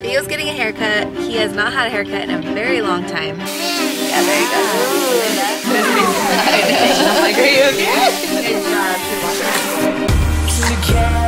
Theo's getting a haircut. He has not had a haircut in a very long time. Yeah, there you go. I'm like, are you okay? Good job.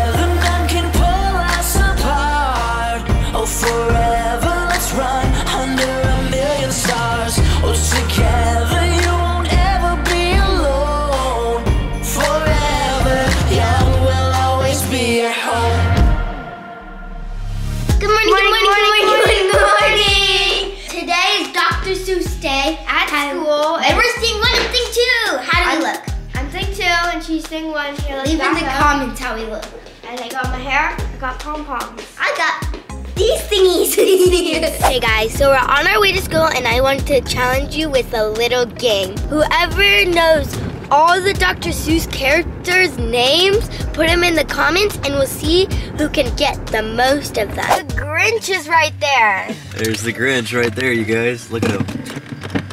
Two, and she's thing one. Here, let's Leave in the up. comments how we look. And I got my hair. I got pom poms. I got these thingies. hey guys, so we're on our way to school, and I want to challenge you with a little game. Whoever knows all the Dr. Seuss characters' names, put them in the comments, and we'll see who can get the most of them. The Grinch is right there. There's the Grinch right there, you guys. Look at him.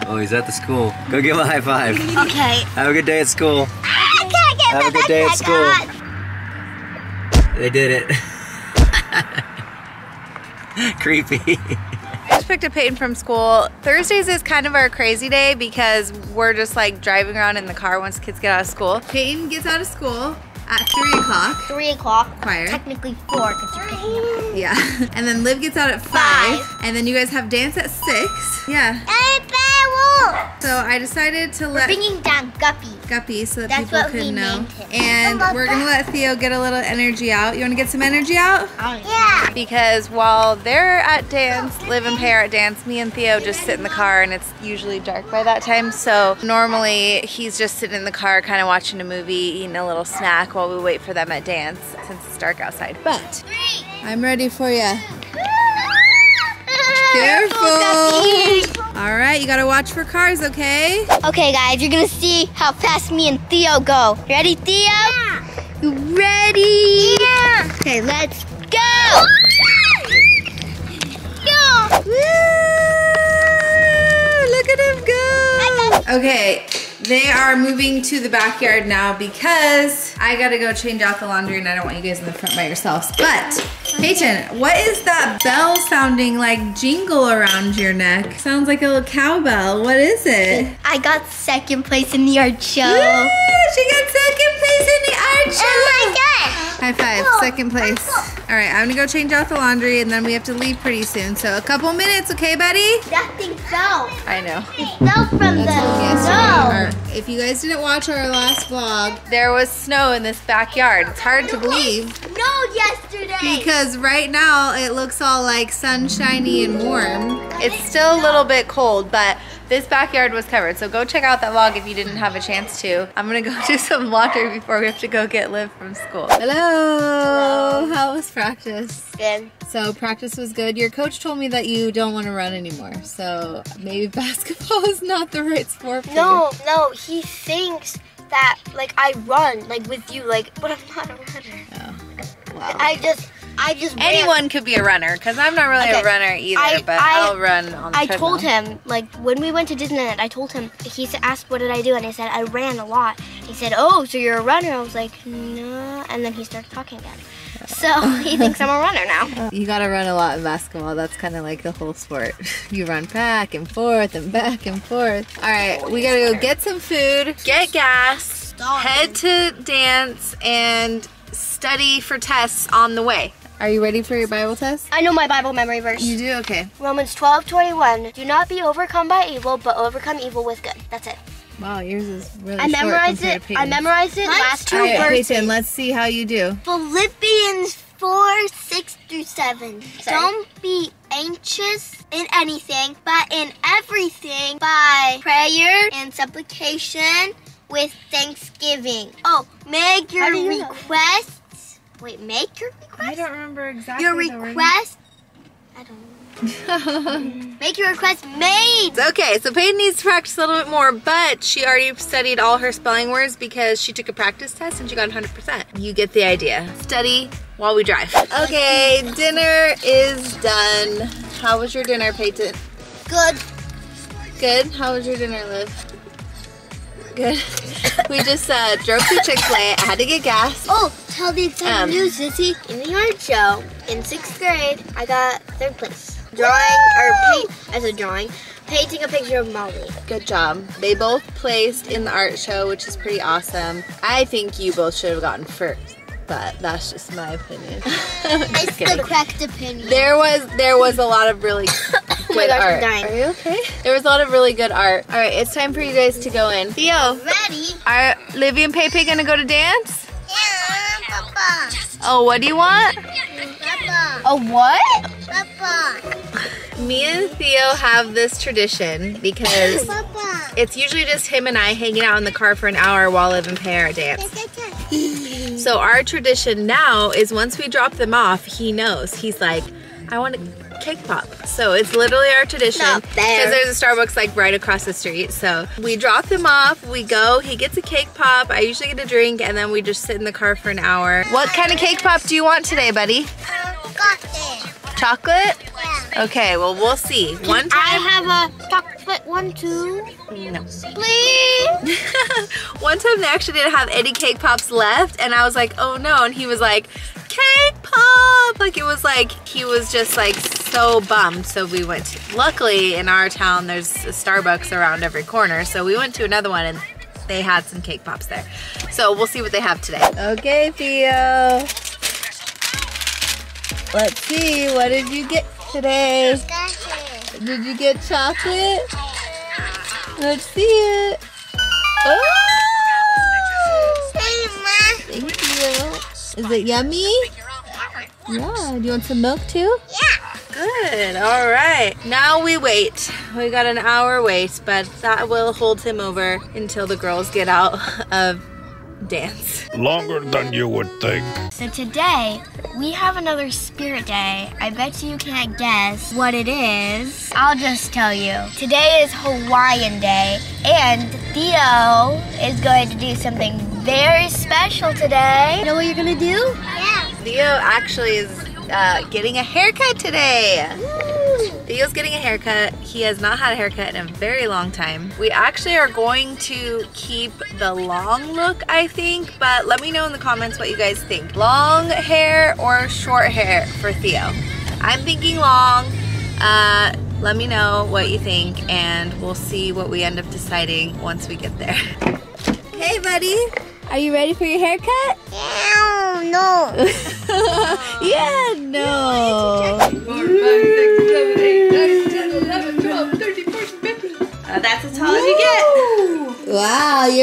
Oh, he's at the school. Go give him a high five. Okay. Have a good day at school. I Have a good day at school. They did it. Creepy. just picked up Peyton from school. Thursdays is kind of our crazy day because we're just like driving around in the car once kids get out of school. Peyton gets out of school at 3 o'clock. Three o'clock. Choir. Technically four because you're picking up. Yeah. And then Liv gets out at 5. Five. And then you guys have dance at 6. Yeah. Hey, Beowulf! So I decided to let Bringing down Guppy. Guppy so that That's people what could we know. named him. And oh we're going to let Theo get a little energy out. You want to get some energy out? Oh, yeah. because while they're at dance, oh, Liv and Pey are at dance, me and Theo just sit in the car and it's usually dark by that time. So normally he's just sitting in the car kind of watching a movie, eating a little snack while we wait for them at dance since it's dark outside. But I'm ready for you. Careful. All right, you gotta watch for cars, okay? Okay, guys, you're gonna see how fast me and Theo go. Ready, Theo? Yeah. You ready? Yeah. Okay, let's go. Go. Look at him go. Okay, they are moving to the backyard now because I gotta go change out the laundry and I don't want you guys in the front by yourselves. But, Peyton, what is that bell sounding like jingle around your neck? Sounds like a little cowbell. What is it? I got second place in the art show. Woo! She got second place in the art show. Oh my god. High five, oh, second oh, oh. place. All right, I'm gonna go change out the laundry and then we have to leave pretty soon. So a couple minutes, okay, buddy? That thing fell. I know. It fell from the snow. If you guys didn't watch our last vlog, there was snow in this backyard. It's hard to believe No, yesterday. because right now it looks all like sunshiny and warm. It's still a little bit cold, but this backyard was covered. So go check out that vlog if you didn't have a chance to. I'm gonna go do some laundry before we have to go get Liv from school. Hello. How was practice? Good. So practice was good. Your coach told me that you don't want to run anymore. So maybe basketball is not the right sport for you. No, no, he thinks that like I run like with you, like, but I'm not a runner. Oh, wow. I just, I just ran. Anyone could be a runner because I'm not really Okay. a runner either, I- but I- I, will run on the I treadmill. told him like when we went to Disneyland. I told him he asked what did I do, and I said I ran a lot. He said, "Oh, so you're a runner?" I was like, "No," and then he started talking again. So he thinks I'm a runner now. You gotta run a lot in basketball. That's kind of like the whole sport. You run back and forth and back and forth. All right, we gotta go get some food, get gas, head to dance, and study for tests on the way. Are you ready for your Bible test? I know my Bible memory verse. You do? Okay. Romans 12, 21. Do not be overcome by evil, but overcome evil with good. That's it. Wow, yours is really I memorized it. I memorized it Mine's last two right, verses. Peyton, let's see how you do. Philippians 4, 6 through 7. Don't be anxious in anything, but in everything by prayer and supplication with thanksgiving. Oh, make your you know? Requests. Wait, make your request? I don't remember exactly. Your request. I don't know. make your request made. Okay, so Peyton needs to practice a little bit more, but she already studied all her spelling words because she took a practice test and she got 100%. You get the idea. Study while we drive. Okay, dinner is done. How was your dinner, Peyton? Good. Good. How was your dinner, Liv? Good. we just uh, drove to Chick-fil-A. I had to get gas. Oh, tell the exciting Um, news, Sissy. In the art show, in sixth grade, I got third place. Drawing, or paint, as a drawing, painting a picture of Molly. Good job. They both placed in the art show, which is pretty awesome. I think you both should have gotten first, but that's just my opinion. It's just the correct opinion. There was there was a lot of really oh my good gosh, I'm art. dying. Are you okay? There was a lot of really good art. All right, it's time for you guys to go in. Theo, Ready? are Livy and Pepe gonna go to dance? Yeah, Papa. Oh, what do you want? Papa. A what? Papa. Me and Theo have this tradition because Papa. it's usually just him and I hanging out in the car for an hour while Liv and Pear dance. So our tradition now is once we drop them off, he knows. He's like, I want a cake pop. So it's literally our tradition. Because there's a Starbucks like right across the street. So we drop them off, we go, he gets a cake pop, I usually get a drink, and then we just sit in the car for an hour. What kind of cake pop do you want today, buddy? It. Chocolate? Yeah. Okay, well we'll see. One time I have a chocolate one too. No. Please. One time they actually didn't have any cake pops left, and I was like, oh no. And he was like, cake pop! Like it was like, he was just like so bummed. So we went to, luckily in our town, there's a Starbucks around every corner. So we went to another one and they had some cake pops there. So we'll see what they have today. Okay, Theo. Let's see, what did you get today? Did you get chocolate? Let's see it. Oh! Thank you. Is it yummy? Yeah. Do you want some milk too? Yeah. Good. All right. Now we wait. We got an hour wait, but that will hold him over until the girls get out of dance. Longer than you would think. So today we have another spirit day. I bet you can't guess what it is. I'll just tell you. Today is Hawaiian Day, and Theo is going to do something very special today. You know what you're gonna do? Yeah. Theo actually is uh, getting a haircut today. Theo's getting a haircut. He has not had a haircut in a very long time. We actually are going to keep the long look, I think, but let me know in the comments what you guys think. Long hair or short hair for Theo? I'm thinking long. Uh, let me know what you think and we'll see what we end up deciding once we get there. Hey buddy, are you ready for your haircut? no.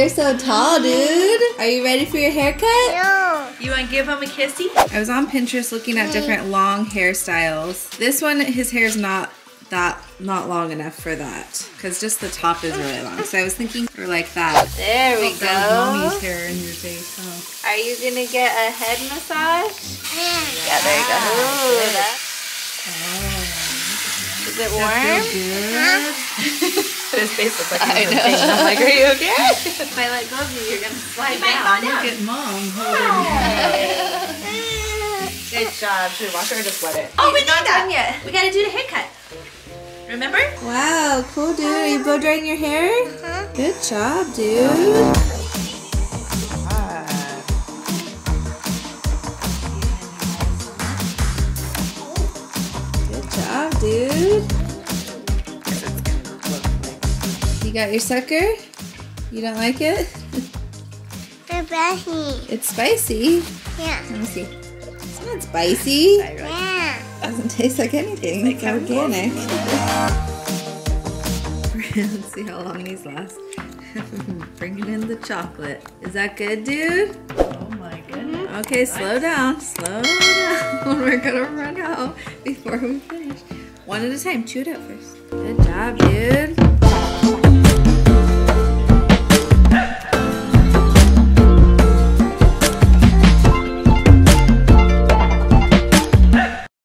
you're so tall, dude. Are you ready for your haircut? No. You want to give him a kissy? I was on Pinterest looking at different long hairstyles. This one, his hair's not that not long enough for that because just the top is really long. So I was thinking for like that. There we go. Mommy's hair in your face. Oh. Are you gonna get a head massage? Yeah, there you go. Oh. Is it warm? Uh-huh. His face looks like I know. I'm like, are you okay? If I let go of you, you're gonna slide down. Look at mom holding Good job. Should we wash it or just let it? Oh, we're not need that. done yet. We gotta do the haircut. Remember? Wow, cool, dude. Are you blow drying your hair? Mm-hmm. Good job, dude. You your sucker? You don't like it? It's spicy. Yeah. Let me see. It's not spicy. Yeah. Doesn't taste like anything. It's organic. Let's see how long these last. Bringing in the chocolate. Is that good, dude? Oh my goodness. Okay, slow down. Slow down. We're gonna run out before we finish. One at a time. Chew it up first. Good job, dude.